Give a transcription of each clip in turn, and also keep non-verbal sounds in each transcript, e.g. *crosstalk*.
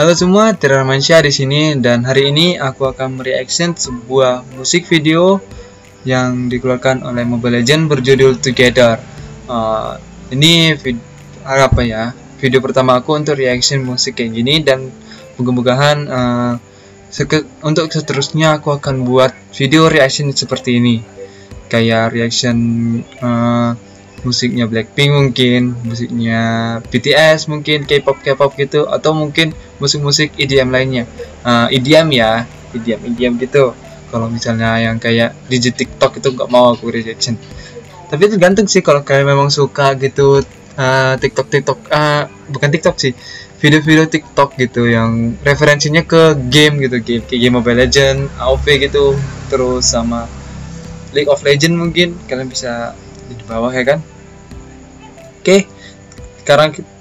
Halo semua, Tira Mansyah di sini dan hari ini aku akan mereaction sebuah musik video yang dikeluarkan oleh Mobile Legend berjudul Together. Uh, ini vid- apa ya? Video pertama aku untuk reaction musik kayak gini dan moga-mogahan uh, seke- untuk seterusnya aku akan buat video reaction seperti ini. Kayak reaction uh, musiknya Blackpink mungkin, musiknya BTS mungkin, K-pop K-pop gitu, atau mungkin musik-musik EDM lainnya. Uh, EDM ya, EDM EDM gitu. Kalau misalnya yang kayak DJ TikTok itu nggak mau aku reaction. Tapi itu gantung sih kalau kalian memang suka gitu uh, TikTok TikTok, uh, bukan TikTok sih, video-video TikTok gitu yang referensinya ke game gitu, game kayak game Mobile Legend, AoV gitu, terus sama League of Legend mungkin kalian bisa di bawah ya kan oke sekarang ki-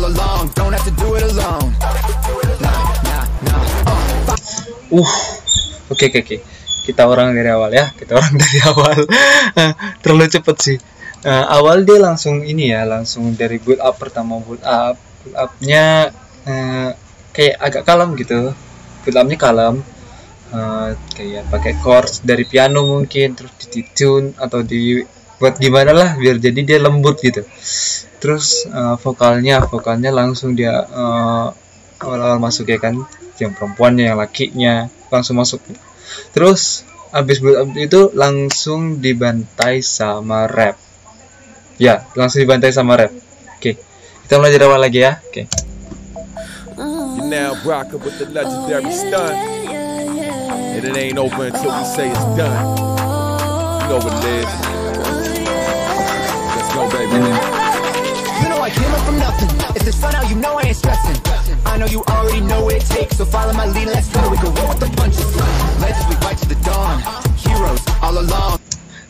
all along, don't have to do it alone. Uh oke oke oke. Kita orang dari awal ya. Kita orang *laughs* dari awal. Terlalu cepet sih. Eh, awal dia langsung ini ya langsung dari build up pertama build up build upnya eh, kayak agak kalem gitu. Build upnya kalem. Eh, kayak pakai chords dari piano mungkin terus di tune atau di buat gimana lah biar jadi dia lembut gitu. Terus eh, vokalnya vokalnya langsung dia eh, awal-awal masuk ya kan yang perempuannya yang lakinya langsung masuk. Terus abis itu langsung dibantai sama rap. Ya langsung dibantai sama rap. Oke kita mulai dari awal lagi ya. Oke. Stunt. And it ain't over until we. Let's baby. You know I came up from nothing. It's the sun out, you know I ain't stressing. I know you already know what it takes, so follow my lead, let's go. We can roll with the punches. Legends, we fight to the dawn. Heroes all along.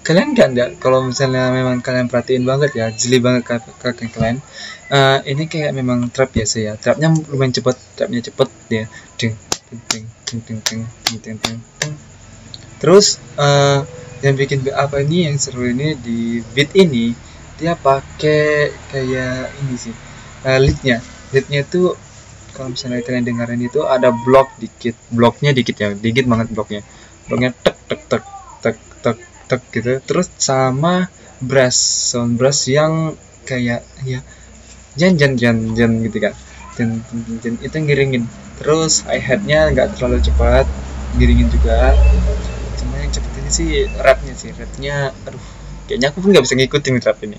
kalian nggak nggak kalau misalnya memang kalian perhatiin banget ya jeli banget ke, ke, ke kalian Eh, ini kayak memang trap biasa ya trapnya lumayan cepet trapnya cepet dia ding ding ding ding ding ding ding ding ding terus eh, yang bikin apa ini yang seru ini di beat ini dia pakai kayak ini sih eh, leadnya. Leadnya tuh kalau misalnya kalian dengerin itu ada blok dikit bloknya dikit ya dikit banget bloknya bloknya tek tek tek tek tek tek gitu. Terus sama brass sound brass yang kayak ya jan jan jan jan gitu kan. Jan jan, jan. itu ngiringin. Terus hi hatnya nggak terlalu cepat ngiringin juga. Cuma yang cepet ini sih rapnya sih rapnya aduh kayaknya aku pun nggak bisa ngikutin rap ini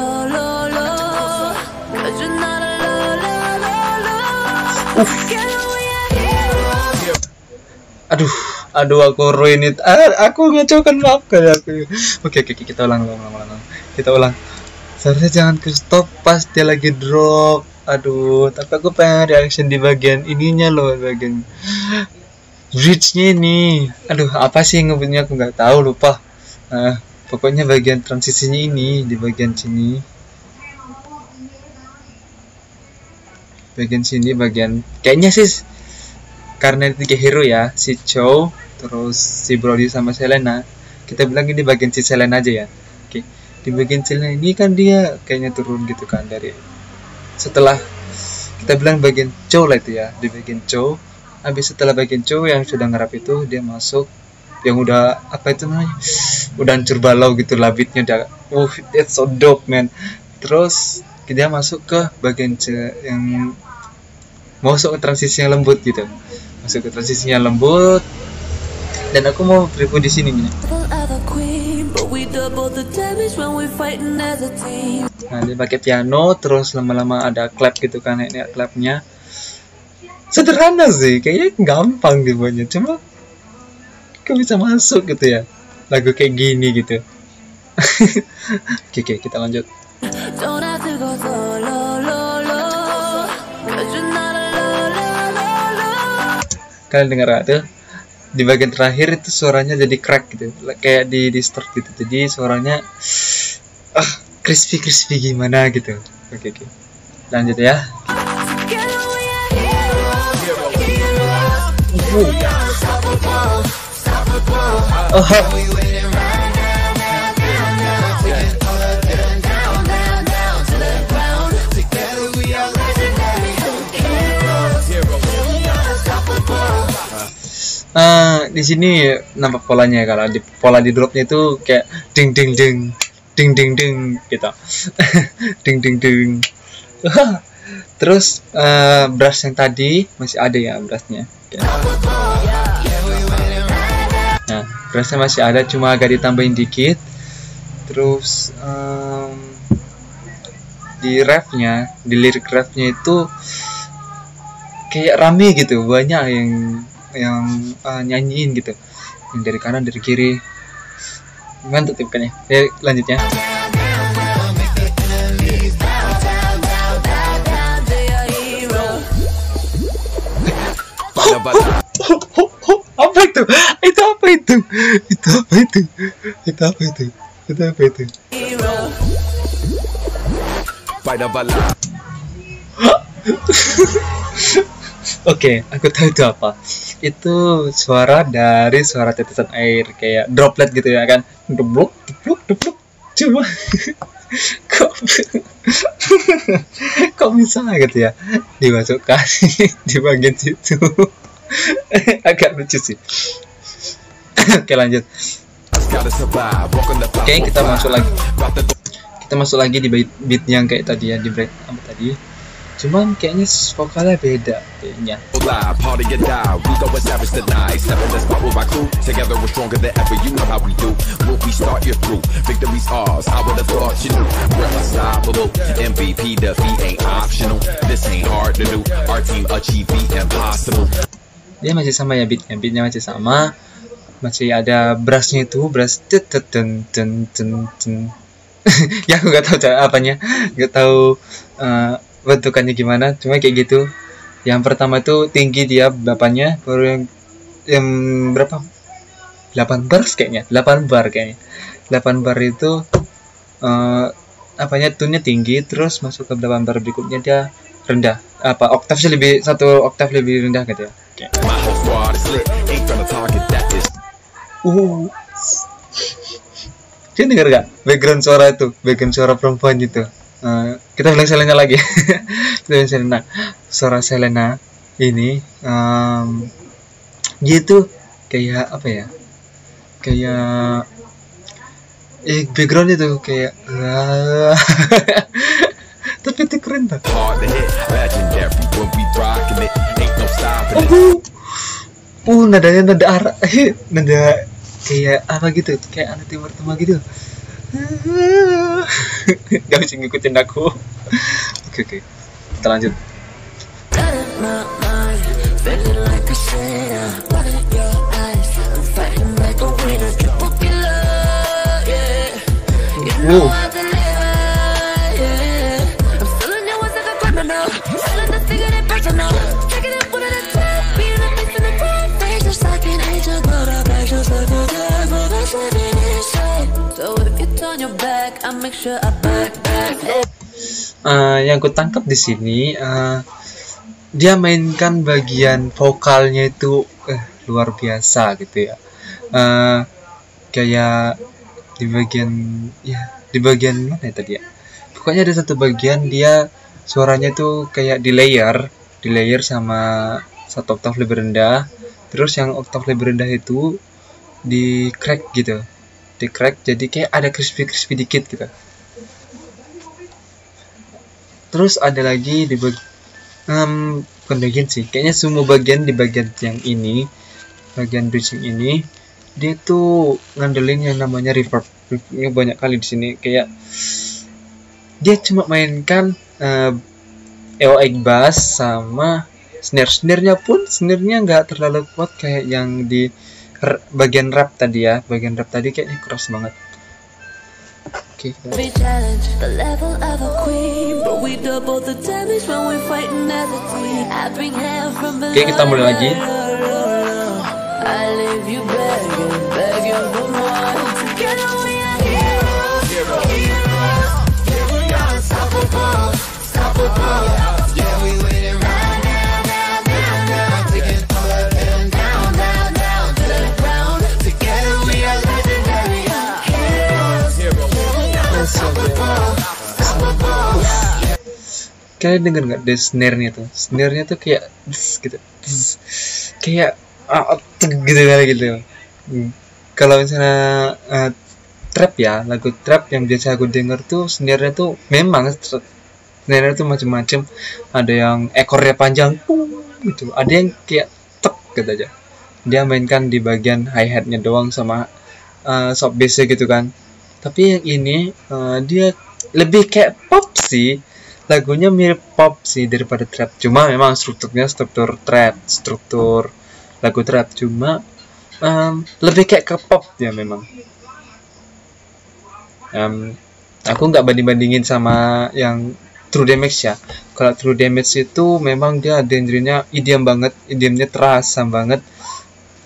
aduh aduh aku ruin it ah, aku ngacaukan maafkan aku. Oke oke kita ulang ulang ulang ulang. Kita ulang. Seharusnya jangan ke stop pas dia lagi drop. Aduh tapi aku pengen reaction di bagian ininya loh bagian reachnya ini. Aduh apa sih ngebutnya? Aku nggak tahu lupa. Ah, pokoknya bagian transisinya ini di bagian sini bagian sini bagian kayaknya sih karena tiga hero ya si Chow terus si Brody sama Selena. Kita bilang ini bagian si Selena aja ya. Oke di bagian Selena ini kan dia kayaknya turun gitu kan dari setelah kita bilang bagian Chow lah itu ya di bagian Chow. Habis setelah bagian Chow yang sudah ngerap itu dia masuk yang udah apa itu namanya udah hancur balau gitu labitnya udah uh it's so dope man. Terus dia masuk ke bagian yang masuk ke transisi yang lembut gitu. Masuk ke transisinya lembut. Dan aku mau preview di sini nih nah dia pakai piano terus lama-lama ada clap gitu kan ini clapnya. Sederhana sih kayaknya gampang dibuatnya. Cuma kok bisa masuk gitu ya? Lagu kayak gini gitu. *laughs* Oke oke kita lanjut kalian dengar tuh? Di bagian terakhir itu suaranya jadi crack gitu. Kayak di distort gitu. Jadi suaranya ah crispy crispy gimana gitu. Oke oke. Lanjut ya. Oh uh, di sini nampak polanya kalau di pola di dropnya itu kayak ding ding ding ding ding ding gitu. *laughs* Ding ding ding. *laughs* Terus uh, brush yang tadi masih ada ya brushnya. Nah brushnya masih ada cuma agak ditambahin dikit. Terus um, di refnya di lirik refnya itu kayak rame gitu banyak yang yang uh, nyanyiin gitu. Yang dari kanan dari kiri. Mantap tipkannya ya lanjutnya apa itu? Itu apa itu? Itu apa itu? Itu apa itu? Itu apa itu? Oke, okay, aku tahu itu apa. Itu suara dari suara tetesan air kayak droplet gitu ya kan. Debluk, debluk, debluk. Cuma *laughs* kok *laughs* kok bisa gitu ya dimasukkan *laughs* di bagian situ. Agak lucu sih. *coughs* Oke, lanjut. Oke, kita masuk lagi. Kita masuk lagi di beat, beat yang kayak tadi ya, di break apa tadi? Cuman kayaknya vokalnya beda kayaknya. Dia masih sama ya beatnya. Beatnya masih sama. Masih ada brassnya itu. Brass ten ten ten ten ya aku gak tahu cara apanya. Gak tahu uh, bentukannya gimana? Cuma kayak gitu. Yang pertama itu tinggi dia bapaknya. Baru yang yang berapa? 8 bar kayaknya. 8 bar kayaknya. 8 bar itu uh, apanya tunnya tinggi. Terus masuk ke 8 bar berikutnya dia rendah. Apa oktavnya lebih satu oktav lebih rendah gitu ya? Uh Kalian dengar gak background suara itu? Background suara perempuan itu. Uh, kita bilang Selena lagi. *laughs* Kita bilang Selena. Suara Selena ini um, dia kayak apa ya? Kayak eh backgroundnya tuh kayak uh, *laughs* tapi itu keren tuh oh, uh, nadanya nada arah *laughs* nada kayak apa gitu kayak anak timur tengah gitu *laughs* Gak bisa ngikutin aku. Oke oke Kita lanjut. Wow. Uh, yang ku tangkap di sini uh, dia mainkan bagian vokalnya itu uh, luar biasa gitu ya. Uh, kayak di bagian ya di bagian mana ya tadi ya? Pokoknya ada satu bagian dia suaranya tuh kayak di layer di layer sama satu oktav lebih rendah. Terus yang oktav lebih rendah itu di crack gitu di crack jadi kayak ada crispy crispy dikit gitu. Terus ada lagi di um, bukan bagian sih kayaknya semua bagian di bagian yang ini bagian bridging ini dia tuh ngandelin yang namanya reverb. Reverbnya banyak kali di sini kayak dia cuma mainkan uh, EOX bass sama snare. Snare-nya pun snare-nya nggak terlalu kuat kayak yang di bagian rap tadi ya. Bagian rap tadi kayaknya keras banget. Oke okay, okay, kita mulai lagi kalian denger nggak the snare-nya tuh? Snare-nya tuh kayak gitu kayak ah, gitu kali gitu. Hmm. kalau misalnya uh, trap ya lagu trap yang biasa aku denger tuh snare-nya tuh memang snare-nya tuh macam-macam ada yang ekornya panjang gitu. Ada yang kayak tek gitu aja. Dia mainkan di bagian hi hatnya doang sama uh, soft bass gitu kan. Tapi yang ini uh, dia lebih kayak pop sih lagunya mirip pop sih daripada trap. Cuma memang strukturnya struktur trap struktur lagu trap. Cuma um, lebih kayak ke pop ya memang. Um, aku nggak banding bandingin sama yang True Damage ya. Kalau True Damage itu memang dia dengernya idiom banget idiomnya terasa banget.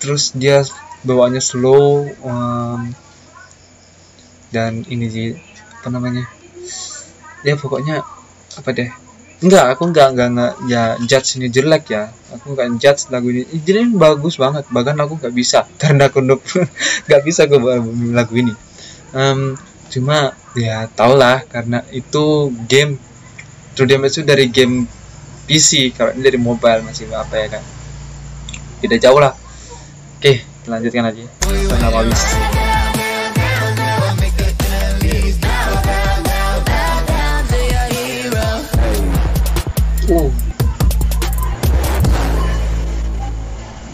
Terus dia bawaannya slow um, dan ini sih apa namanya? Ya pokoknya apa deh enggak aku enggak enggak enggak ya judge ini jelek ya. Aku enggak judge lagu ini. Jadi bagus banget bahkan aku enggak bisa *laughs* karena aku *laughs* enggak bisa ke lagu ini. Um, cuma ya tau lah karena itu game True Damage itu dari game PC kalau ini dari mobile masih apa ya kan? Tidak jauh lah. Oke lanjutkan aja karena habis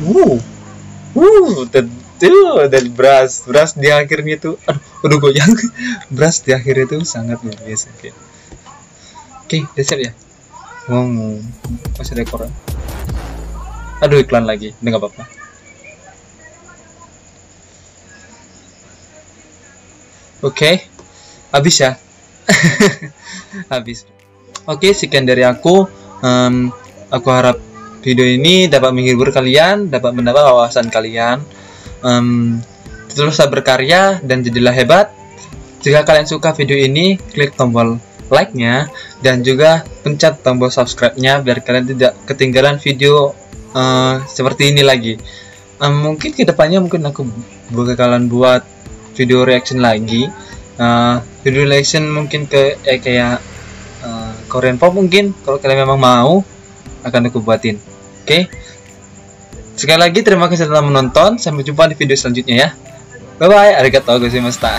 Uh. Uh, dan tuh dan beras beras di akhirnya tuh aduh aduh goyang *laughs* beras di akhirnya tuh sangat luar biasa oke. Okay, udah ya. Wow masih ada koran. Aduh iklan lagi nggak apa-apa. Oke okay. habis ya? *laughs* Habis. Oke okay, sekian dari aku. Um, aku harap video ini dapat menghibur kalian dapat mendapat wawasan kalian. Um, teruslah berkarya dan jadilah hebat. Jika kalian suka video ini klik tombol like nya dan juga pencet tombol subscribe nya biar kalian tidak ketinggalan video uh, seperti ini lagi. Um, mungkin ke depannya mungkin aku bakalan buat video reaction lagi. Uh, video reaction mungkin ke eh, kayak Korean pop mungkin. Kalau kalian memang mau akan aku buatin oke. Sekali lagi terima kasih telah menonton. Sampai jumpa di video selanjutnya ya. Bye bye arigatou gozaimashita